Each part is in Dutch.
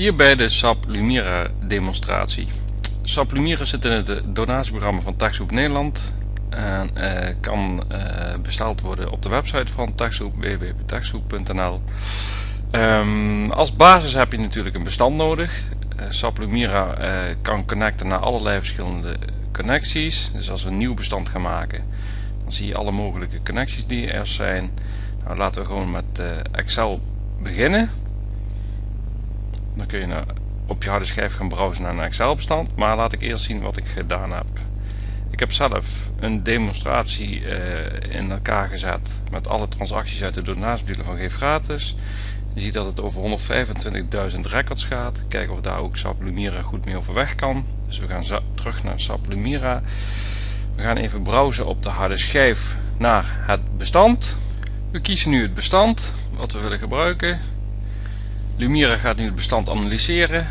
Hier bij de SAP Lumira demonstratie. SAP Lumira zit in het donatieprogramma van TaxHoop Nederland en uh, kan uh, besteld worden op de website van TaxHoop www.taxhoop.nl. Um, als basis heb je natuurlijk een bestand nodig. Uh, SAP Lumira kan connecten naar allerlei verschillende connecties. Dus als we een nieuw bestand gaan maken, dan zie je alle mogelijke connecties die er zijn. Nou, laten we gewoon met Excel beginnen. Dan kun je nou op je harde schijf gaan browsen naar een Excel bestand. Maar laat ik eerst zien wat ik gedaan heb. Ik heb zelf een demonstratie uh, in elkaar gezet met alle transacties uit de donatiemodule van Geef Gratis. Je ziet dat het over 125.000 records gaat. Kijken of daar ook SAP Lumira goed mee overweg kan. Dus we gaan terug naar SAP Lumira. We gaan even browsen op de harde schijf naar het bestand. We kiezen nu het bestand wat we willen gebruiken. Lumira gaat nu het bestand analyseren.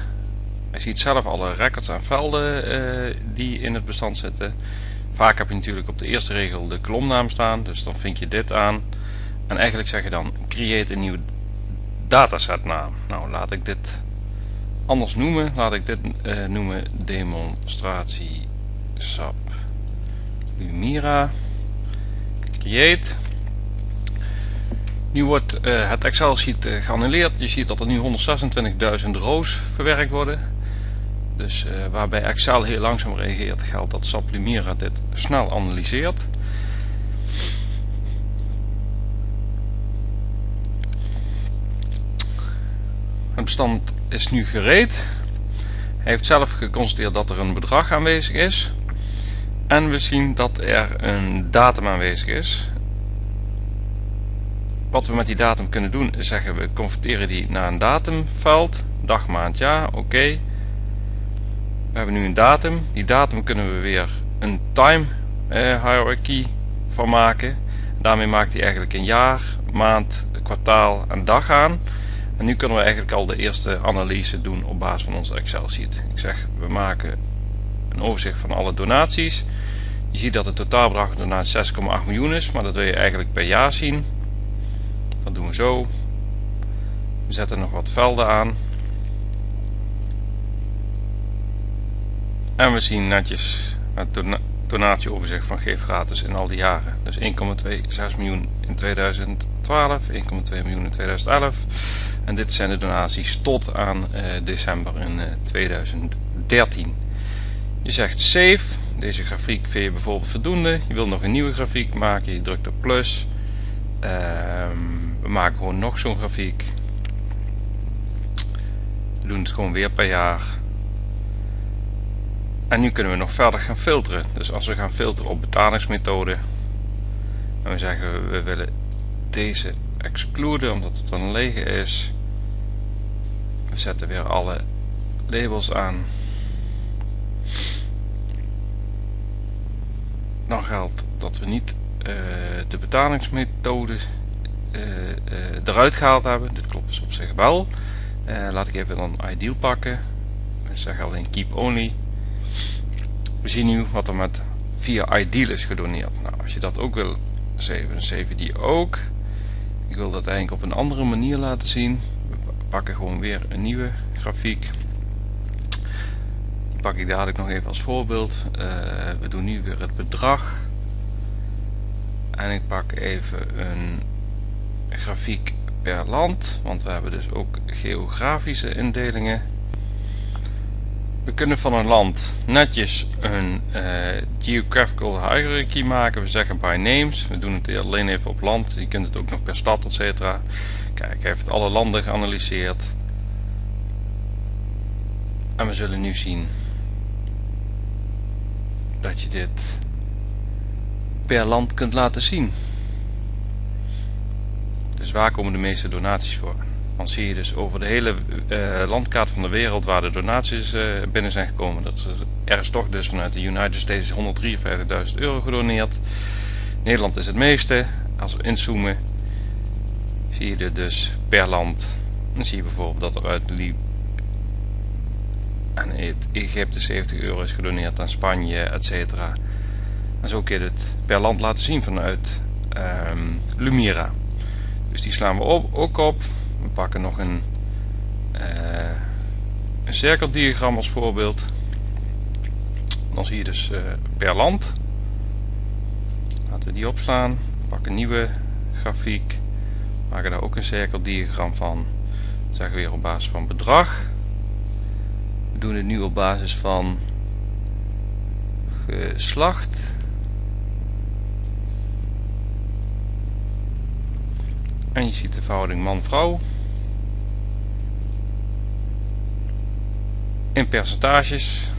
Hij ziet zelf alle records en velden uh, die in het bestand zitten. Vaak heb je natuurlijk op de eerste regel de kolomnaam staan, dus dan vind je dit aan. En eigenlijk zeg je dan create een nieuw datasetnaam. Nou, laat ik dit anders noemen. Laat ik dit uh, noemen demonstratie SAP Lumira. Create. Nu wordt uh, het Excel sheet uh, geannuleerd. Je ziet dat er nu 126.000 rows verwerkt worden. Dus uh, waarbij Excel heel langzaam reageert, geldt dat SAP Lumira dit snel analyseert. Het bestand is nu gereed. Hij heeft zelf geconstateerd dat er een bedrag aanwezig is. En we zien dat er een datum aanwezig is. Wat we met die datum kunnen doen is zeggen we converteren die naar een datumveld. Dag, maand, jaar, oké. We hebben nu een datum. Die datum kunnen we weer een time eh, hierarchy van maken. Daarmee maakt hij eigenlijk een jaar, maand, kwartaal en dag aan. En nu kunnen we eigenlijk al de eerste analyse doen op basis van onze Excel sheet. Ik zeg, we maken een overzicht van alle donaties. Je ziet dat het totaalbedrag donatie 6,8 miljoen is, maar dat wil je eigenlijk per jaar zien. We zo. We zetten nog wat velden aan. En we zien netjes het donatieoverzicht van Geef Gratis in al die jaren. Dus 1,26 miljoen in 2012, 1,2 miljoen in 2011. En dit zijn de donaties tot aan uh, december in uh, 2013. Je zegt save. Deze grafiek vind je bijvoorbeeld voldoende. Je wilt nog een nieuwe grafiek maken. Je drukt op plus. Uh, we maken gewoon nog zo'n grafiek. We doen het gewoon weer per jaar. En nu kunnen we nog verder gaan filteren. Dus als we gaan filteren op betalingsmethode. En we zeggen we willen deze excluden omdat het een lege is. We zetten weer alle labels aan. Dan geldt dat we niet uh, de betalingsmethode eruit gehaald hebben. Dit klopt dus op zich wel. laat ik even dan ideal pakken. Ik zeg alleen keep only. We zien nu wat er met via ideal is gedoneerd. Nou, als je dat ook wil zeven, dan zeven die ook. Ik wil dat eigenlijk op een andere manier laten zien. We pakken gewoon weer een nieuwe grafiek. Die pak ik dadelijk nog even als voorbeeld. We doen nu weer het bedrag. En ik pak even een grafiek per land. Want we hebben dus ook geografische indelingen. We kunnen van een land netjes een uh, geographical hierarchy maken. We zeggen by names. We doen het alleen even op land. Je kunt het ook nog per stad, etc. Kijk, hij heeft alle landen geanalyseerd. En we zullen nu zien dat je dit per land kunt laten zien. Dus waar komen de meeste donaties voor? Dan zie je dus over de hele uh, landkaart van de wereld waar de donaties uh, binnen zijn gekomen. Dat er is toch dus vanuit de United States 153.000 euro gedoneerd. Nederland is het meeste. Als we inzoomen zie je dit dus per land. Dan zie je bijvoorbeeld dat er uit en Egypte 70 euro is gedoneerd aan Spanje, etc. En zo kun je het per land laten zien vanuit um, Lumira. Dus die slaan we op, ook op. We pakken nog een uh, cirkeldiagram als voorbeeld. Dan zie je dus uh, per land. Laten we die opslaan. Pak een nieuwe grafiek. Maken daar ook een cirkeldiagram van. Zeggen we weer op basis van bedrag. We doen het nu op basis van geslacht. En je ziet de verhouding man-vrouw. In percentages.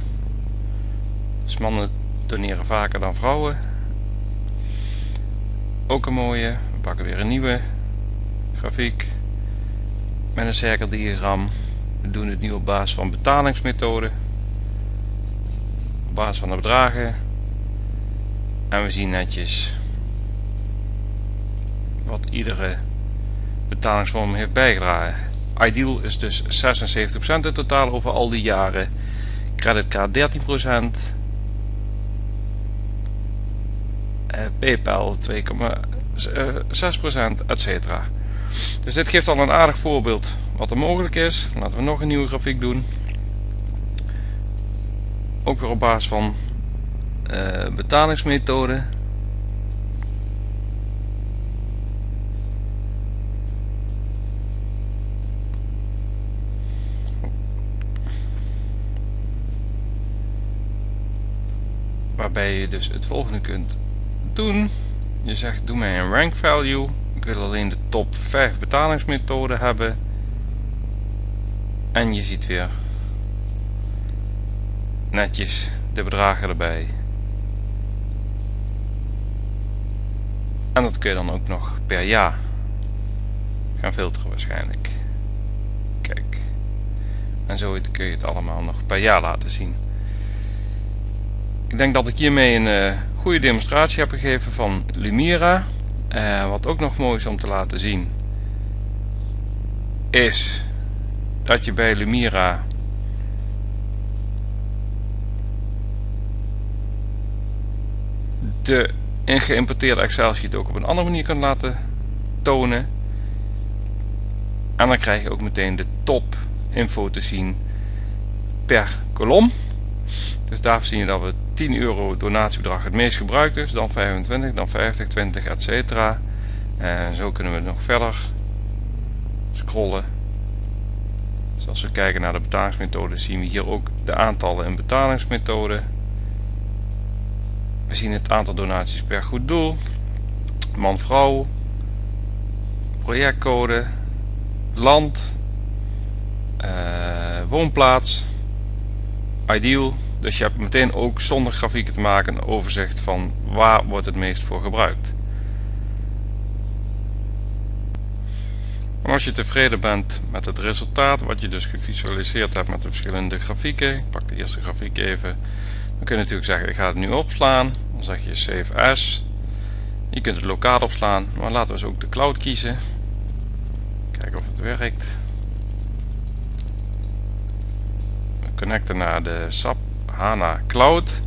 Dus mannen doneren vaker dan vrouwen. Ook een mooie. We pakken weer een nieuwe grafiek. Met een cirkeldiagram. We doen het nu op basis van betalingsmethode. Op basis van de bedragen. En we zien netjes wat iedere betalingsvorm heeft bijgedragen. Ideal is dus 76% in totaal over al die jaren. Creditcard 13%. Uh, PayPal 2,6% etc. Dus dit geeft al een aardig voorbeeld wat er mogelijk is. Laten we nog een nieuwe grafiek doen. Ook weer op basis van uh, betalingsmethode. Waarbij je dus het volgende kunt doen. Je zegt doe mij een rank value. Ik wil alleen de top 5 betalingsmethoden hebben. En je ziet weer netjes de bedragen erbij. En dat kun je dan ook nog per jaar gaan filteren waarschijnlijk. Kijk. En zo kun je het allemaal nog per jaar laten zien. Ik denk dat ik hiermee een uh, goede demonstratie heb gegeven van Lumira. Uh, wat ook nog mooi is om te laten zien is dat je bij Lumira de ingeïmporteerde Excel sheet ook op een andere manier kunt laten tonen. En dan krijg je ook meteen de top info te zien per kolom. Dus daar zie je dat we 10 euro donatiebedrag het meest gebruikt is, dan 25, dan 50, 20, etc. En zo kunnen we nog verder scrollen. Dus als we kijken naar de betalingsmethode zien we hier ook de aantallen in betalingsmethode. We zien het aantal donaties per goed doel, man-vrouw, projectcode, land, uh, woonplaats, ideal. Dus je hebt meteen ook zonder grafieken te maken een overzicht van waar wordt het meest voor gebruikt. Als je tevreden bent met het resultaat, wat je dus gevisualiseerd hebt met de verschillende grafieken, ik pak de eerste grafiek even, dan kun je natuurlijk zeggen ik ga het nu opslaan. Dan zeg je save as. Je kunt het lokaal opslaan, maar laten we eens ook de cloud kiezen. Kijken of het werkt. We connecten naar de SAP HANA Cloud.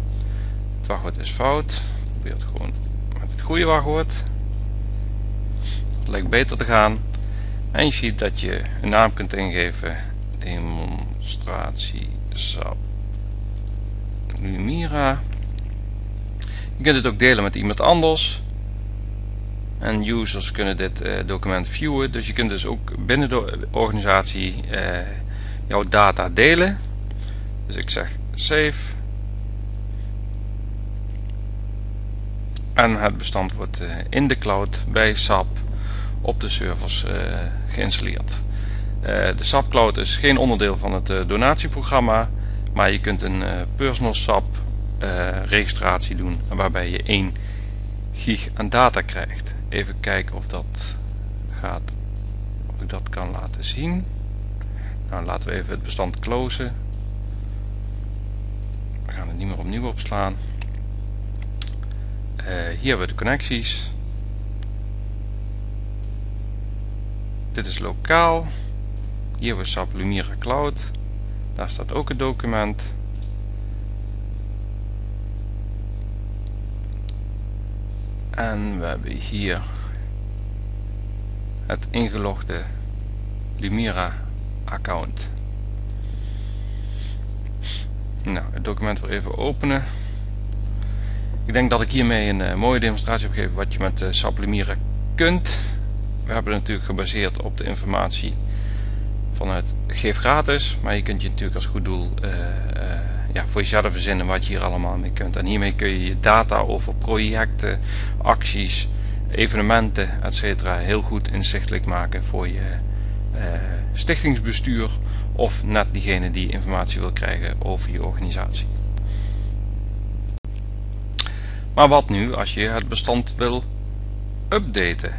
Het wachtwoord is fout. Probeer het gewoon met het goede wachtwoord. Lijkt beter te gaan. En je ziet dat je een naam kunt ingeven. Demonstratie SAP Lumira. Je kunt het ook delen met iemand anders. En users kunnen dit uh, document viewen. Dus je kunt dus ook binnen de organisatie uh, jouw data delen. Dus ik zeg save. En het bestand wordt uh, in de cloud bij SAP op de servers geïnstalleerd. de SAP Cloud is geen onderdeel van het donatieprogramma, maar je kunt een personal SAP registratie doen waarbij je 1 gig aan data krijgt. Even kijken of dat gaat, of ik dat kan laten zien. Nou, laten we even het bestand closen. We gaan het niet meer opnieuw opslaan. Uh, hier hebben we de connecties. Dit is lokaal. Hier hebben we SAP Lumira Cloud. Daar staat ook het document. En we hebben hier het ingelogde Lumira account. Nou, het document weer even openen. Ik denk dat ik hiermee een uh, mooie demonstratie heb gegeven wat je met uh, Sublimieren kunt. We hebben het natuurlijk gebaseerd op de informatie vanuit Geef Gratis. Maar je kunt je natuurlijk als goed doel uh, ja, voor jezelf verzinnen wat je hier allemaal mee kunt. En hiermee kun je je data over projecten, acties, evenementen, etc. heel goed inzichtelijk maken voor je stichtingsbestuur of net diegene die informatie wil krijgen over je organisatie. Maar wat nu als je het bestand wil updaten?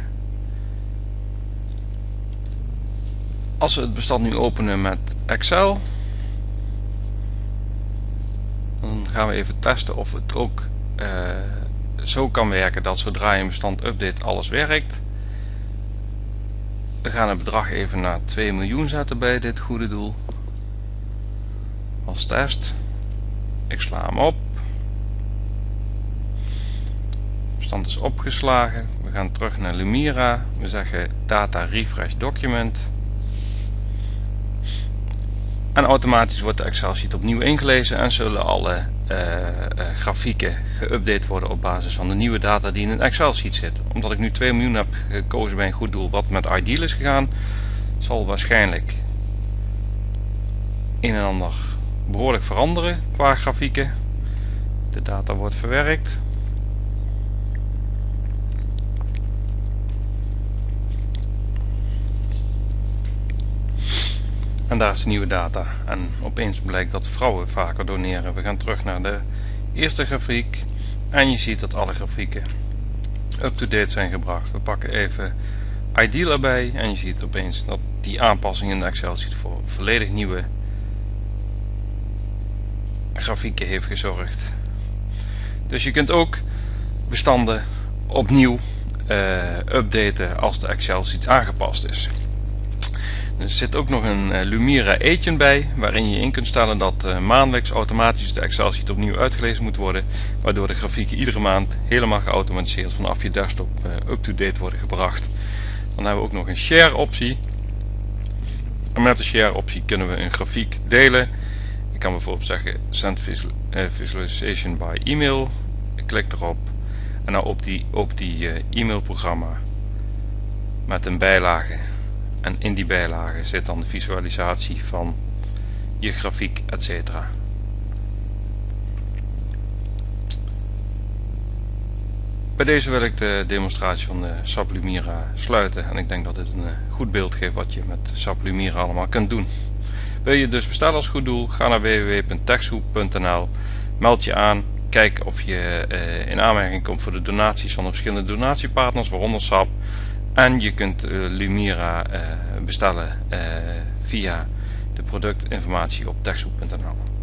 Als we het bestand nu openen met Excel, dan gaan we even testen of het ook uh, zo kan werken dat zodra je een bestand update alles werkt. We gaan het bedrag even naar 2 miljoen zetten bij dit goede doel. Als test. Ik sla hem op. Bestand is opgeslagen. We gaan terug naar Lumira. We zeggen data refresh document. En automatisch wordt de Excel sheet opnieuw ingelezen en zullen alle uh, uh, grafieken geüpdate worden op basis van de nieuwe data die in een Excel sheet zit. Omdat ik nu 2 miljoen heb gekozen bij een goed doel wat met Ideal is gegaan, zal waarschijnlijk een en ander behoorlijk veranderen qua grafieken. De data wordt verwerkt. En daar is nieuwe data. En opeens blijkt dat vrouwen vaker doneren. We gaan terug naar de eerste grafiek. En je ziet dat alle grafieken up-to-date zijn gebracht. We pakken even Ideal erbij. En je ziet opeens dat die aanpassing in de Excel sheet voor volledig nieuwe grafieken heeft gezorgd. Dus je kunt ook bestanden opnieuw uh, updaten als de Excel sheet aangepast is. Er zit ook nog een uh, Lumira agent bij, waarin je in kunt stellen dat uh, maandelijks automatisch de Excel sheet opnieuw uitgelezen moet worden, waardoor de grafieken iedere maand helemaal geautomatiseerd vanaf je desktop uh, up-to-date worden gebracht. Dan hebben we ook nog een share optie. En met de share optie kunnen we een grafiek delen. Ik kan bijvoorbeeld zeggen send visual, visualization by email. Ik klik erop en dan op die, op die e-mailprogramma met een bijlage en in die bijlage zit dan de visualisatie van je grafiek, etc. Bij deze wil ik de demonstratie van de SAP Lumira sluiten en ik denk dat dit een eh, goed beeld geeft wat je met SAP Lumira allemaal kunt doen. Wil je dus bestellen als goed doel? Ga naar www.techsoep.nl, meld je aan, kijk of je eh, in aanmerking komt voor de donaties van de verschillende donatiepartners, waaronder SAP. En je kunt uh, Lumira uh, bestellen uh, via de productinformatie op techsoep.nl.